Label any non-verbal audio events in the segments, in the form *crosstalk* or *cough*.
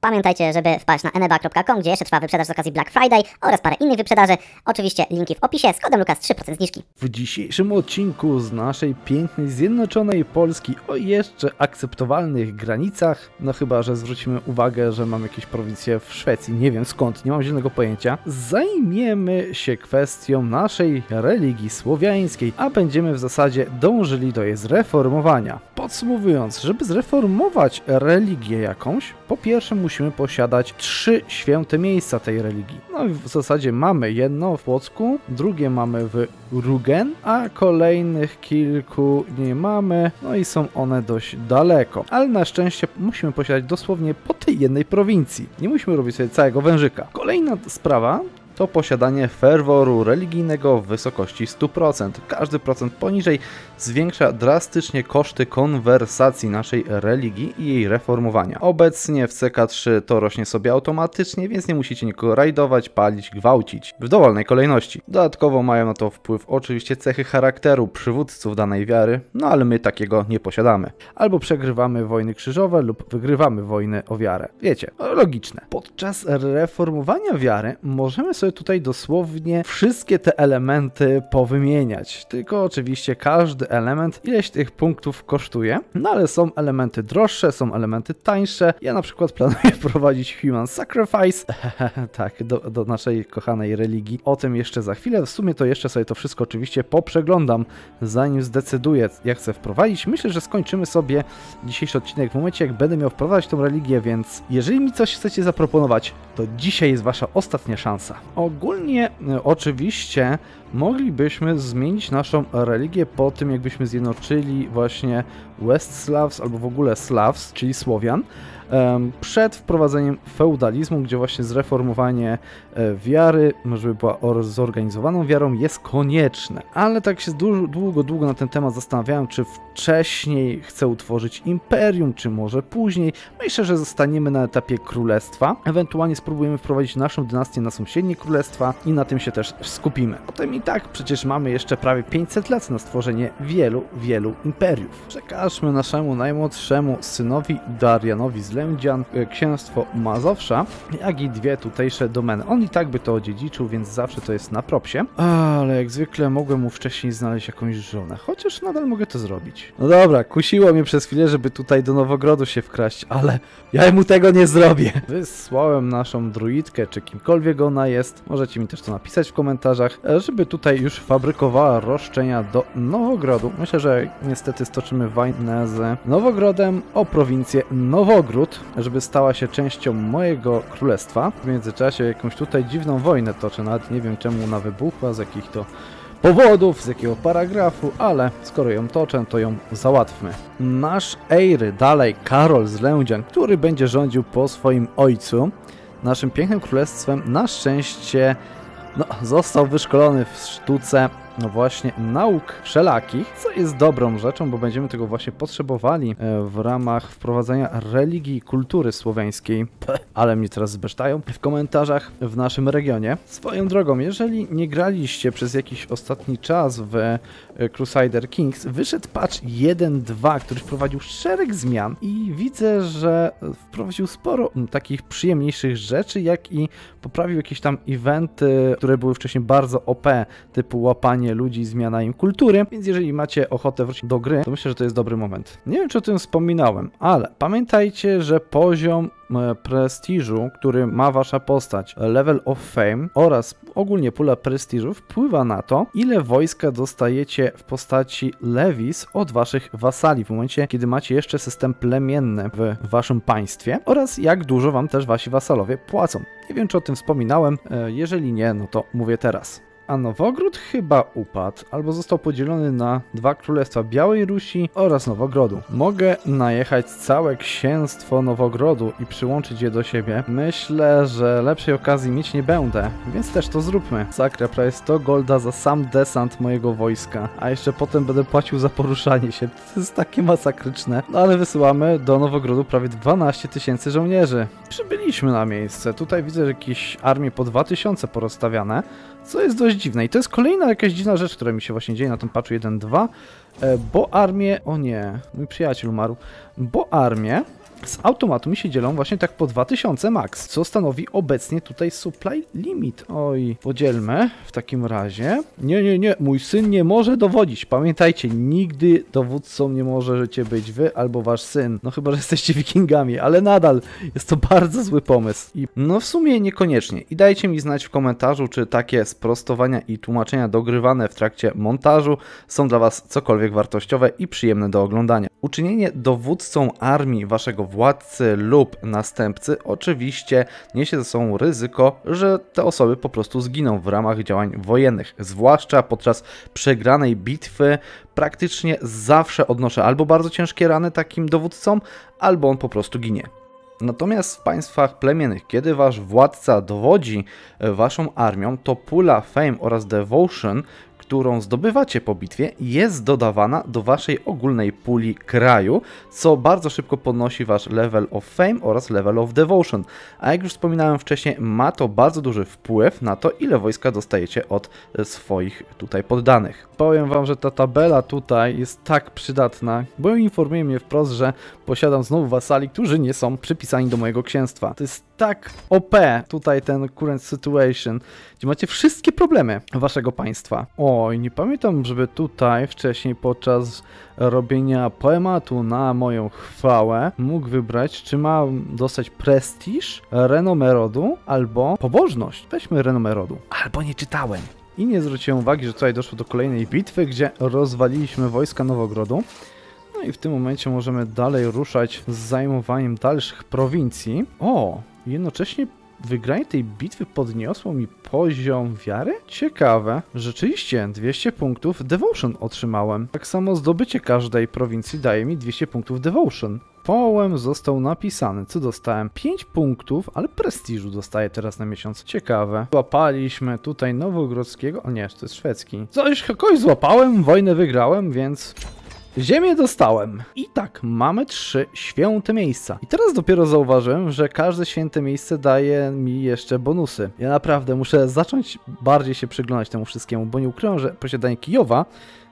Pamiętajcie, żeby wpaść na eneba.com, gdzie jeszcze trwa wyprzedaż z okazji Black Friday oraz parę innych wyprzedaży. Oczywiście linki w opisie z kodem Lukas 3% zniżki. W dzisiejszym odcinku z naszej pięknej, zjednoczonej Polski o jeszcze akceptowalnych granicach, no chyba, że zwrócimy uwagę, że mam jakieś prowincje w Szwecji, nie wiem skąd, nie mam zielonego pojęcia, zajmiemy się kwestią naszej religii słowiańskiej, a będziemy w zasadzie dążyli do jej zreformowania. Podsumowując, żeby zreformować religię jakąś, po pierwsze musimy posiadać trzy święte miejsca tej religii. No i w zasadzie mamy jedno w Płocku, drugie mamy w Rugen, a kolejnych kilku nie mamy, no i są one dość daleko. Ale na szczęście musimy posiadać dosłownie po tej jednej prowincji. Nie musimy robić sobie całego wężyka. Kolejna sprawa to posiadanie ferworu religijnego w wysokości 100%. Każdy procent poniżej zwiększa drastycznie koszty konwersacji naszej religii i jej reformowania. Obecnie w CK3 to rośnie sobie automatycznie, więc nie musicie nikogo rajdować, palić, gwałcić w dowolnej kolejności. Dodatkowo mają na to wpływ oczywiście cechy charakteru przywódców danej wiary, no ale my takiego nie posiadamy. Albo przegrywamy wojny krzyżowe lub wygrywamy wojny o wiarę. Wiecie, logiczne. Podczas reformowania wiary możemy sobie tutaj dosłownie wszystkie te elementy powymieniać. Tylko oczywiście każdy element ileś tych punktów kosztuje, no ale są elementy droższe, są elementy tańsze. Ja na przykład planuję *laughs* wprowadzić Human Sacrifice, *laughs* tak, do, do naszej kochanej religii. O tym jeszcze za chwilę. W sumie to jeszcze sobie to wszystko oczywiście poprzeglądam, zanim zdecyduję, jak chcę wprowadzić. Myślę, że skończymy sobie dzisiejszy odcinek w momencie, jak będę miał wprowadzić tą religię, więc jeżeli mi coś chcecie zaproponować, to dzisiaj jest wasza ostatnia szansa. Ogólnie, e, oczywiście, moglibyśmy zmienić naszą religię po tym, jakbyśmy zjednoczyli właśnie West Slavs albo w ogóle Slavs, czyli Słowian, przed wprowadzeniem feudalizmu, gdzie właśnie zreformowanie e, wiary, żeby była zorganizowaną wiarą, jest konieczne. Ale tak się długo, długo na ten temat zastanawiałem, czy wcześniej chcę utworzyć imperium, czy może później. Myślę, że zostaniemy na etapie królestwa. Ewentualnie spróbujemy wprowadzić naszą dynastię na sąsiednie królestwa i na tym się też skupimy. Potem i tak przecież mamy jeszcze prawie 500 lat na stworzenie wielu, wielu imperiów. Przekażmy naszemu najmłodszemu synowi Darianowi z Lędzian e, księstwo Mazowsza, jak i dwie tutejsze domeny. On i tak by to odziedziczył, więc zawsze to jest na propsie. Ale jak zwykle mogłem mu wcześniej znaleźć jakąś żonę, chociaż nadal mogę to zrobić. No dobra, kusiło mnie przez chwilę, żeby tutaj do Nowogrodu się wkraść, ale ja mu tego nie zrobię. Wysłałem naszą druidkę, czy kimkolwiek ona jest, możecie mi też to napisać w komentarzach, e, żeby tutaj już fabrykowała roszczenia do Nowogrodu. Myślę, że niestety stoczymy wojnę z Nowogrodem o prowincję Nowogród, żeby stała się częścią mojego królestwa. W międzyczasie jakąś tutaj dziwną wojnę toczę, nawet nie wiem czemu ona wybuchła, z jakich to powodów, z jakiego paragrafu, ale skoro ją toczę, to ją załatwmy. Nasz Eiry, dalej Karol z Lędzian, który będzie rządził po swoim ojcu, naszym pięknym królestwem, na szczęście no, został wyszkolony w sztuce no właśnie nauk wszelakich, co jest dobrą rzeczą, bo będziemy tego właśnie potrzebowali e, w ramach wprowadzenia religii i kultury słowiańskiej. Ale mnie teraz zbesztają w komentarzach w naszym regionie. Swoją drogą, jeżeli nie graliście przez jakiś ostatni czas w e, Crusader Kings, wyszedł patch 1.2, który wprowadził szereg zmian i widzę, że wprowadził sporo takich przyjemniejszych rzeczy, jak i poprawił jakieś tam eventy, które były wcześniej bardzo OP, typu łapanie ludzi, zmiana im kultury, więc jeżeli macie ochotę wrócić do gry, to myślę, że to jest dobry moment. Nie wiem, czy o tym wspominałem, ale pamiętajcie, że poziom e, prestiżu, który ma wasza postać, level of fame oraz ogólnie pula prestiżu wpływa na to, ile wojska dostajecie w postaci levis od waszych wasali w momencie, kiedy macie jeszcze system plemienny w waszym państwie oraz jak dużo wam też wasi wasalowie płacą. Nie wiem, czy o tym wspominałem, e, jeżeli nie, no to mówię teraz a Nowogród chyba upadł, albo został podzielony na dwa królestwa Białej Rusi oraz Nowogrodu. Mogę najechać całe księstwo Nowogrodu i przyłączyć je do siebie. Myślę, że lepszej okazji mieć nie będę, więc też to zróbmy. Sakra prawie 100 golda za sam desant mojego wojska, a jeszcze potem będę płacił za poruszanie się. To jest takie masakryczne. No ale wysyłamy do Nowogrodu prawie 12 tysięcy żołnierzy. Przybyliśmy na miejsce. Tutaj widzę jakieś armie po 2000 porozstawiane co jest dość dziwne. I to jest kolejna jakaś dziwna rzecz, która mi się właśnie dzieje na tym patchu 1.2, e, bo armię... O nie, mój przyjaciel umarł. Bo armię z automatu mi się dzielą właśnie tak po 2000 max, co stanowi obecnie tutaj supply limit. Oj, podzielmy w takim razie. Nie, nie, nie, mój syn nie może dowodzić. Pamiętajcie, nigdy dowódcą nie możecie być wy albo wasz syn. No chyba, że jesteście wikingami, ale nadal jest to bardzo zły pomysł. I no w sumie niekoniecznie. I dajcie mi znać w komentarzu, czy takie sprostowania i tłumaczenia dogrywane w trakcie montażu są dla was cokolwiek wartościowe i przyjemne do oglądania. Uczynienie dowódcą armii waszego władcy lub następcy oczywiście niesie ze sobą ryzyko, że te osoby po prostu zginą w ramach działań wojennych. Zwłaszcza podczas przegranej bitwy praktycznie zawsze odnoszę albo bardzo ciężkie rany takim dowódcom, albo on po prostu ginie. Natomiast w państwach plemiennych, kiedy wasz władca dowodzi e, waszą armią, to pula fame oraz devotion którą zdobywacie po bitwie, jest dodawana do waszej ogólnej puli kraju, co bardzo szybko podnosi wasz level of fame oraz level of devotion. A jak już wspominałem wcześniej, ma to bardzo duży wpływ na to, ile wojska dostajecie od swoich tutaj poddanych. Powiem wam, że ta tabela tutaj jest tak przydatna, bo informuje mnie wprost, że posiadam znowu wasali, którzy nie są przypisani do mojego księstwa. To jest tak OP tutaj ten current situation, gdzie macie wszystkie problemy waszego państwa. Oj, nie pamiętam, żeby tutaj wcześniej podczas robienia poematu na moją chwałę mógł wybrać, czy ma dostać prestiż, renomę rodu albo pobożność. Weźmy renomę rodu. Albo nie czytałem. I nie zwróciłem uwagi, że tutaj doszło do kolejnej bitwy, gdzie rozwaliliśmy wojska Nowogrodu. No i w tym momencie możemy dalej ruszać z zajmowaniem dalszych prowincji. O, jednocześnie wygranie tej bitwy podniosło mi poziom wiary? Ciekawe. Rzeczywiście, 200 punktów Devotion otrzymałem. Tak samo zdobycie każdej prowincji daje mi 200 punktów Devotion. Poem został napisany. Co dostałem? 5 punktów, ale prestiżu dostaję teraz na miesiąc. Ciekawe. Złapaliśmy tutaj Nowogrodzkiego. O nie, to jest szwedzki. Coś, kogoś złapałem, wojnę wygrałem, więc Ziemię dostałem. I tak, mamy trzy święte miejsca. I teraz dopiero zauważyłem, że każde święte miejsce daje mi jeszcze bonusy. Ja naprawdę muszę zacząć bardziej się przyglądać temu wszystkiemu, bo nie ukrywam, że posiadanie Kijowa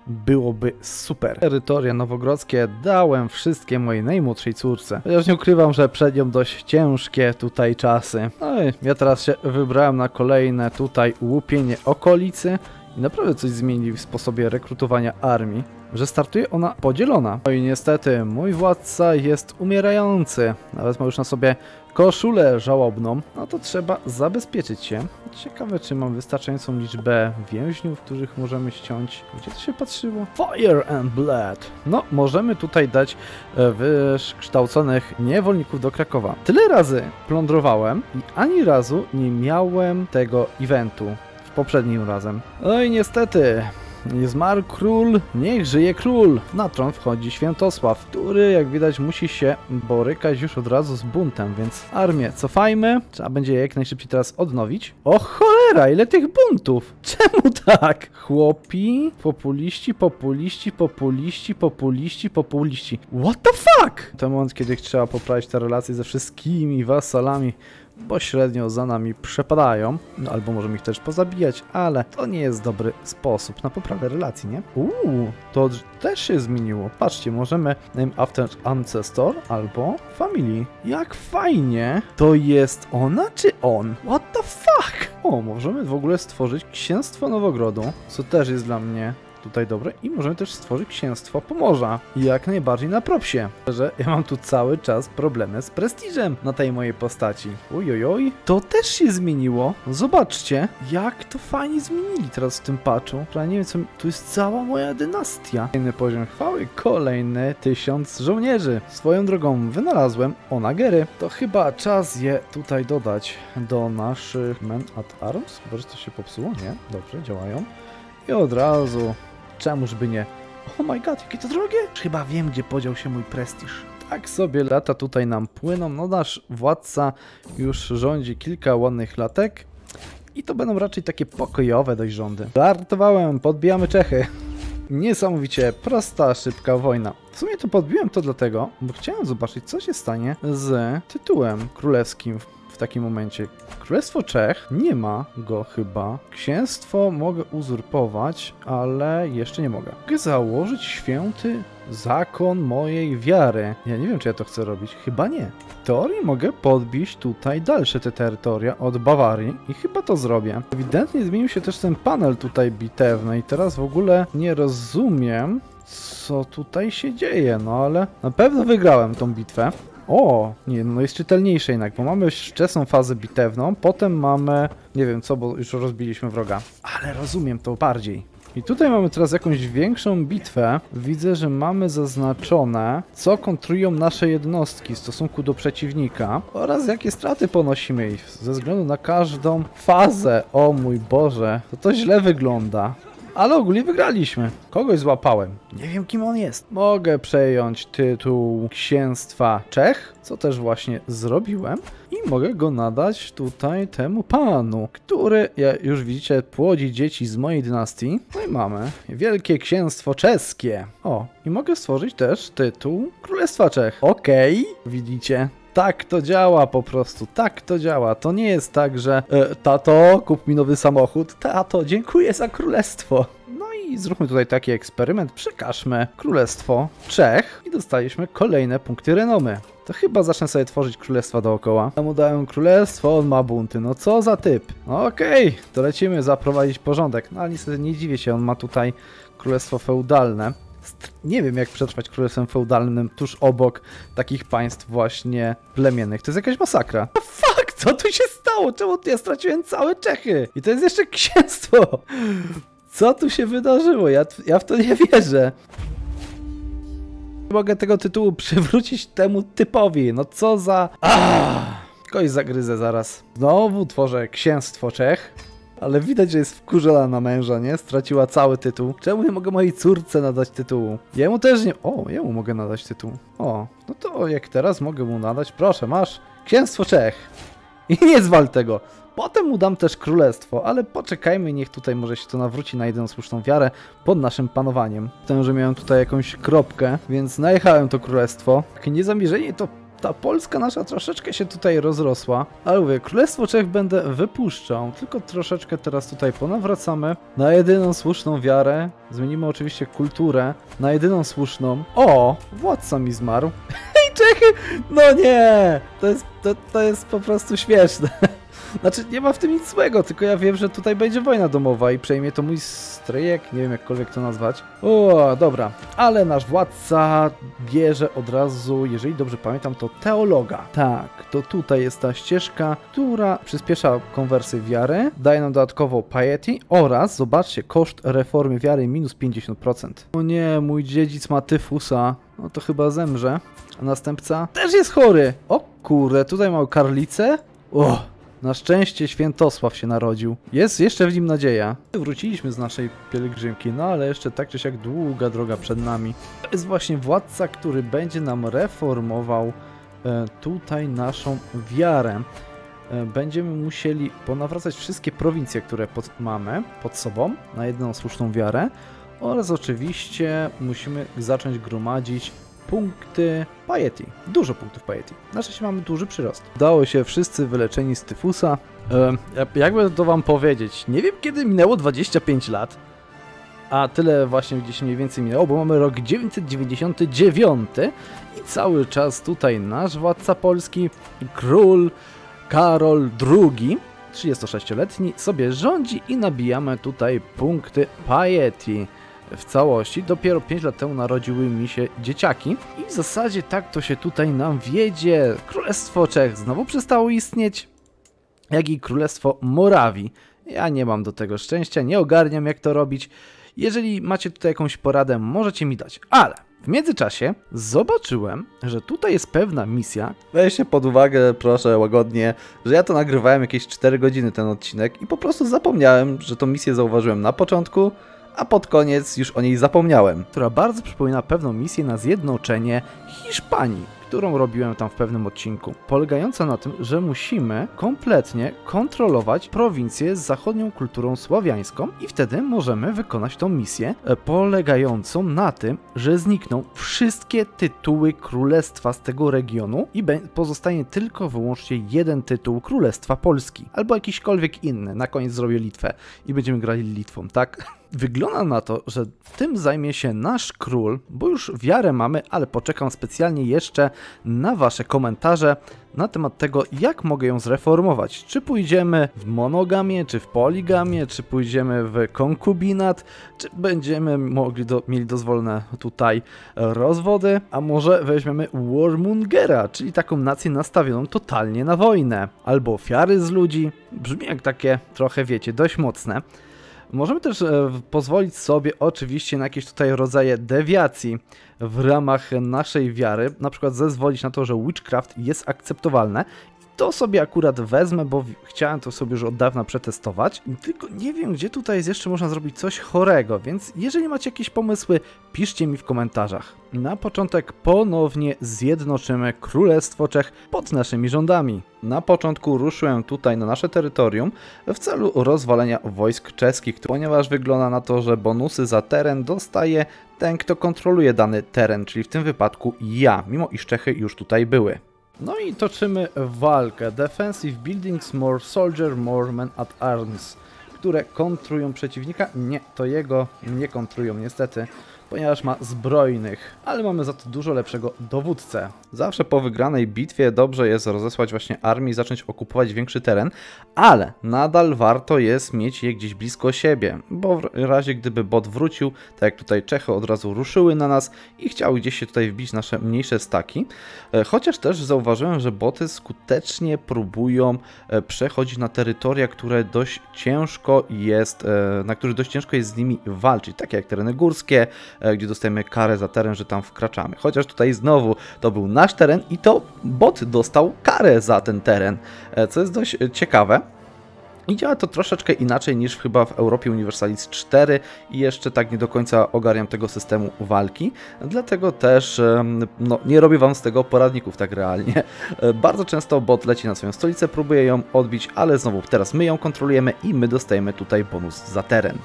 byłoby super. Terytoria nowogrodzkie dałem wszystkie mojej najmłodszej córce. Chociaż nie ukrywam, że przed nią dość ciężkie tutaj czasy. No i ja teraz się wybrałem na kolejne tutaj łupienie okolicy i naprawdę coś zmieni w sposobie rekrutowania armii że startuje ona podzielona. No i niestety, mój władca jest umierający. Nawet ma już na sobie koszulę żałobną. No to trzeba zabezpieczyć się. Ciekawe, czy mam wystarczającą liczbę więźniów, których możemy ściąć. Gdzie to się patrzyło? Fire and Blood. No, możemy tutaj dać e, wykształconych niewolników do Krakowa. Tyle razy plądrowałem i ani razu nie miałem tego eventu poprzednim razem. No i niestety, Zmarł król, niech żyje król! Na tron wchodzi Świętosław, który jak widać musi się borykać już od razu z buntem, więc armię cofajmy. Trzeba będzie je jak najszybciej teraz odnowić. O cholera, ile tych buntów! *laughs* Czemu tak? Chłopi, populiści, populiści, populiści, populiści, populiści. What the fuck? To moment, kiedy trzeba poprawić te relacje ze wszystkimi wasalami średnio za nami przepadają, no, albo możemy ich też pozabijać, ale to nie jest dobry sposób na poprawę relacji, nie? Uuu, to też się zmieniło. Patrzcie, możemy name after ancestor albo family. Jak fajnie! To jest ona czy on? What the fuck? O, możemy w ogóle stworzyć księstwo Nowogrodu, co też jest dla mnie tutaj dobre i możemy też stworzyć księstwo Pomorza. Jak najbardziej na propsie. Że ja mam tu cały czas problemy z prestiżem na tej mojej postaci. Ojojoj. To też się zmieniło. Zobaczcie, jak to fajnie zmienili teraz w tym patchu. Ja nie wiem co... Tu jest cała moja dynastia. Kolejny poziom chwały, kolejny tysiąc żołnierzy. Swoją drogą wynalazłem onagery. To chyba czas je tutaj dodać do naszych men at arms. Że to się popsuło? Nie? Dobrze, działają. I od razu Czemuż by nie? Oh my god, jakie to drogie! Chyba wiem, gdzie podział się mój prestiż. Tak sobie lata tutaj nam płyną. No nasz władca już rządzi kilka ładnych latek. I to będą raczej takie pokojowe dość rządy. Żartowałem, podbijamy Czechy. Niesamowicie prosta, szybka wojna. W sumie to podbiłem to dlatego, bo chciałem zobaczyć, co się stanie z tytułem królewskim w takim momencie. Królestwo Czech nie ma go chyba. Księstwo mogę uzurpować, ale jeszcze nie mogę. Mogę założyć święty Zakon mojej wiary. Ja nie wiem, czy ja to chcę robić. Chyba nie. W teorii mogę podbić tutaj dalsze te terytoria od Bawarii i chyba to zrobię. Ewidentnie zmienił się też ten panel tutaj bitewny i teraz w ogóle nie rozumiem, co tutaj się dzieje, no ale na pewno wygrałem tą bitwę. O, nie, no jest czytelniejsze jednak, bo mamy wczesną fazę bitewną, potem mamy, nie wiem co, bo już rozbiliśmy wroga, ale rozumiem to bardziej. I tutaj mamy teraz jakąś większą bitwę. Widzę, że mamy zaznaczone, co kontrują nasze jednostki w stosunku do przeciwnika oraz jakie straty ponosimy ze względu na każdą fazę. O mój Boże, to to źle wygląda. Ale ogólnie wygraliśmy. Kogoś złapałem. Nie wiem kim on jest. Mogę przejąć tytuł księstwa Czech, co też właśnie zrobiłem. I mogę go nadać tutaj temu panu, który, jak już widzicie, płodzi dzieci z mojej dynastii. No i mamy Wielkie Księstwo Czeskie. O, i mogę stworzyć też tytuł Królestwa Czech. Okej, widzicie, tak to działa po prostu, tak to działa. To nie jest tak, że e, tato, kup mi nowy samochód, tato, dziękuję za królestwo. No i zróbmy tutaj taki eksperyment, przekażmy królestwo Czech i dostaliśmy kolejne punkty renomy. To chyba zacznę sobie tworzyć królestwa dookoła. Ja mu dałem królestwo, on ma bunty. No co za typ. No Okej, to lecimy zaprowadzić porządek. No ale niestety nie dziwię się, on ma tutaj królestwo feudalne. Nie wiem, jak przetrwać królestwem feudalnym tuż obok takich państw właśnie plemiennych. To jest jakaś masakra. The fuck, co tu się stało? Czemu ja straciłem całe Czechy? I to jest jeszcze księstwo. Co tu się wydarzyło? Ja, ja w to nie wierzę. Mogę tego tytułu przywrócić temu typowi. No co za... Ah! Kogoś zagryzę zaraz. Znowu tworzę księstwo Czech. Ale widać, że jest wkurzona na męża, nie? Straciła cały tytuł. Czemu nie mogę mojej córce nadać tytułu? Jemu też nie... O, jemu mogę nadać tytuł. O, no to jak teraz mogę mu nadać? Proszę, masz księstwo Czech. I *laughs* nie zwal tego. Potem mu dam też królestwo, ale poczekajmy, niech tutaj może się to nawróci na jedyną słuszną wiarę pod naszym panowaniem. Tym, że miałem tutaj jakąś kropkę, więc najechałem to królestwo. Takie niezamierzenie to ta Polska nasza troszeczkę się tutaj rozrosła, ale mówię, Królestwo Czech będę wypuszczał, tylko troszeczkę teraz tutaj ponawracamy na jedyną słuszną wiarę, zmienimy oczywiście kulturę na jedyną słuszną. O, władca mi zmarł. *laughs* Hej Czechy! No nie! To jest, to, to jest po prostu śmieszne. Znaczy, nie ma w tym nic złego, tylko ja wiem, że tutaj będzie wojna domowa i przejmie to mój stryjek, nie wiem jakkolwiek to nazwać. O, dobra, ale nasz władca bierze od razu, jeżeli dobrze pamiętam, to teologa. Tak, to tutaj jest ta ścieżka, która przyspiesza konwersję wiary, daje nam dodatkowo piety oraz, zobaczcie, koszt reformy wiary minus 50%. O nie, mój dziedzic ma tyfusa, no to chyba zemrze. A następca też jest chory. O kurde, tutaj mamy karlicę. O, na szczęście Świętosław się narodził. Jest jeszcze w nim nadzieja. Wróciliśmy z naszej pielgrzymki, no ale jeszcze tak czy siak długa droga przed nami. To jest właśnie władca, który będzie nam reformował e, tutaj naszą wiarę. E, będziemy musieli ponawracać wszystkie prowincje, które pod, mamy pod sobą na jedną słuszną wiarę oraz oczywiście musimy zacząć gromadzić punkty piety. Dużo punktów piety. Na szczęście mamy duży przyrost. Udało się wszyscy wyleczeni z tyfusa. E, jakby to wam powiedzieć, nie wiem kiedy minęło 25 lat, a tyle właśnie gdzieś mniej więcej minęło, bo mamy rok 999 i cały czas tutaj nasz władca polski, król Karol II, 36-letni, sobie rządzi i nabijamy tutaj punkty piety w całości. Dopiero 5 lat temu narodziły mi się dzieciaki i w zasadzie tak to się tutaj nam wiedzie. Królestwo Czech znowu przestało istnieć, jak i Królestwo Morawii. Ja nie mam do tego szczęścia, nie ogarniam jak to robić. Jeżeli macie tutaj jakąś poradę, możecie mi dać. Ale w międzyczasie zobaczyłem, że tutaj jest pewna misja. Weźcie pod uwagę, proszę, łagodnie, że ja to nagrywałem jakieś 4 godziny ten odcinek i po prostu zapomniałem, że tą misję zauważyłem na początku, a pod koniec już o niej zapomniałem. Która bardzo przypomina pewną misję na zjednoczenie Hiszpanii którą robiłem tam w pewnym odcinku, polegająca na tym, że musimy kompletnie kontrolować prowincję z zachodnią kulturą sławiańską i wtedy możemy wykonać tą misję e, polegającą na tym, że znikną wszystkie tytuły królestwa z tego regionu i pozostanie tylko wyłącznie jeden tytuł Królestwa Polski albo jakiśkolwiek inny. Na koniec zrobię Litwę i będziemy grali Litwą, tak? *laughs* Wygląda na to, że tym zajmie się nasz król, bo już wiarę mamy, ale poczekam specjalnie jeszcze na Wasze komentarze na temat tego, jak mogę ją zreformować. Czy pójdziemy w monogamię, czy w poligamię, czy pójdziemy w konkubinat, czy będziemy mogli do, mieli dozwolone tutaj rozwody, a może weźmiemy Warmongera, czyli taką nację nastawioną totalnie na wojnę, albo ofiary z ludzi. Brzmi jak takie trochę, wiecie, dość mocne. Możemy też e, pozwolić sobie oczywiście na jakieś tutaj rodzaje dewiacji w ramach naszej wiary, na przykład zezwolić na to, że witchcraft jest akceptowalne to sobie akurat wezmę, bo chciałem to sobie już od dawna przetestować. Tylko nie wiem, gdzie tutaj jest jeszcze można zrobić coś chorego, więc jeżeli macie jakieś pomysły, piszcie mi w komentarzach. Na początek ponownie zjednoczymy Królestwo Czech pod naszymi rządami. Na początku ruszyłem tutaj na nasze terytorium w celu rozwalenia wojsk czeskich, ponieważ wygląda na to, że bonusy za teren dostaje ten, kto kontroluje dany teren, czyli w tym wypadku ja, mimo iż Czechy już tutaj były. No i toczymy walkę. Defensive buildings, more soldier, more men at arms, które kontrują przeciwnika. Nie, to jego nie kontrują niestety ponieważ ma zbrojnych, ale mamy za to dużo lepszego dowódcę. Zawsze po wygranej bitwie dobrze jest rozesłać właśnie armię i zacząć okupować większy teren, ale nadal warto jest mieć je gdzieś blisko siebie, bo w razie gdyby bot wrócił, tak jak tutaj Czechy od razu ruszyły na nas i chciały gdzieś się tutaj wbić nasze mniejsze staki, e, chociaż też zauważyłem, że boty skutecznie próbują e, przechodzić na terytoria, które dość ciężko jest, e, na których dość ciężko jest z nimi walczyć, takie jak tereny górskie, gdzie dostajemy karę za teren, że tam wkraczamy. Chociaż tutaj znowu to był nasz teren i to bot dostał karę za ten teren, e, co jest dość ciekawe. I działa to troszeczkę inaczej niż chyba w Europie Universalis 4 i jeszcze tak nie do końca ogarniam tego systemu walki, dlatego też no, nie robię Wam z tego poradników tak realnie. E, bardzo często bot leci na swoją stolicę, próbuje ją odbić, ale znowu teraz my ją kontrolujemy i my dostajemy tutaj bonus za teren.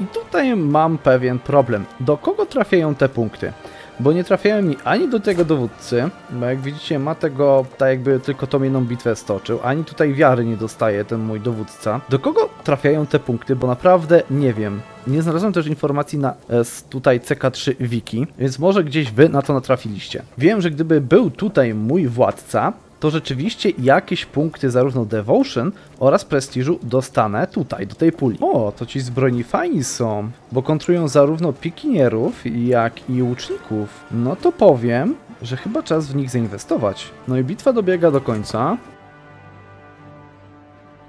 I tutaj mam pewien problem. Do kogo trafiają te punkty? Bo nie trafiają mi ani do tego dowódcy, bo jak widzicie ma tego, tak jakby tylko tą jedną bitwę stoczył, ani tutaj wiary nie dostaje ten mój dowódca. Do kogo trafiają te punkty, bo naprawdę nie wiem. Nie znalazłem też informacji na e, tutaj CK3 Wiki, więc może gdzieś wy na to natrafiliście. Wiem, że gdyby był tutaj mój władca, to rzeczywiście jakieś punkty zarówno Devotion oraz Prestiżu dostanę tutaj, do tej puli. O, to ci zbrojni fajni są, bo kontrują zarówno pikinierów, jak i łuczników. No to powiem, że chyba czas w nich zainwestować. No i bitwa dobiega do końca.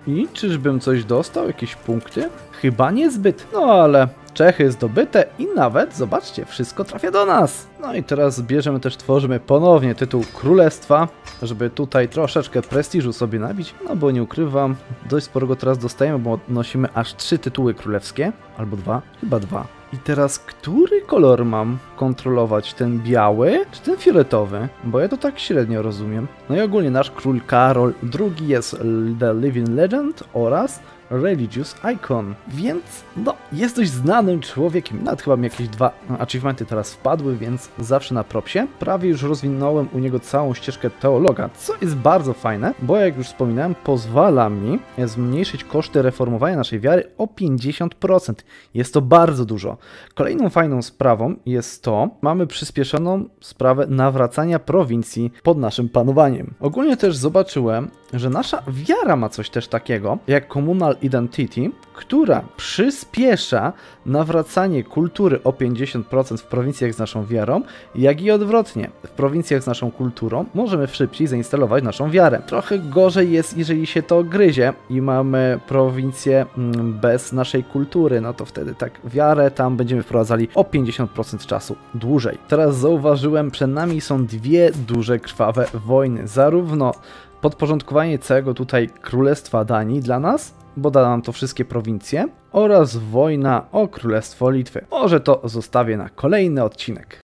I czyżbym coś dostał? Jakieś punkty? Chyba niezbyt. No ale Czechy zdobyte i nawet, zobaczcie, wszystko trafia do nas. No i teraz bierzemy też, tworzymy ponownie tytuł Królestwa, żeby tutaj troszeczkę prestiżu sobie nabić, no bo nie ukrywam, dość sporo go teraz dostajemy, bo nosimy aż trzy tytuły królewskie, albo dwa, chyba dwa. I teraz, który kolor mam kontrolować? Ten biały czy ten fioletowy? Bo ja to tak średnio rozumiem. No i ogólnie nasz król Karol II jest The Living Legend oraz Religious Icon, więc no, jest dość znanym człowiekiem, nawet chyba mi jakieś dwa achievementy teraz wpadły, więc zawsze na propsie. Prawie już rozwinąłem u niego całą ścieżkę teologa, co jest bardzo fajne, bo jak już wspominałem, pozwala mi zmniejszyć koszty reformowania naszej wiary o 50%. Jest to bardzo dużo. Kolejną fajną sprawą jest to, mamy przyspieszoną sprawę nawracania prowincji pod naszym panowaniem. Ogólnie też zobaczyłem, że nasza wiara ma coś też takiego, jak Communal Identity, która przyspiesza nawracanie kultury o 50% w prowincjach z naszą wiarą, jak i odwrotnie. W prowincjach z naszą kulturą możemy szybciej zainstalować naszą wiarę. Trochę gorzej jest, jeżeli się to gryzie i mamy prowincję mm, bez naszej kultury, no to wtedy tak wiarę tam będziemy wprowadzali o 50% czasu dłużej. Teraz zauważyłem, przed nami są dwie duże krwawe wojny, zarówno podporządkowanie całego tutaj Królestwa Danii dla nas, bo da nam to wszystkie prowincje, oraz wojna o Królestwo Litwy. Może to zostawię na kolejny odcinek.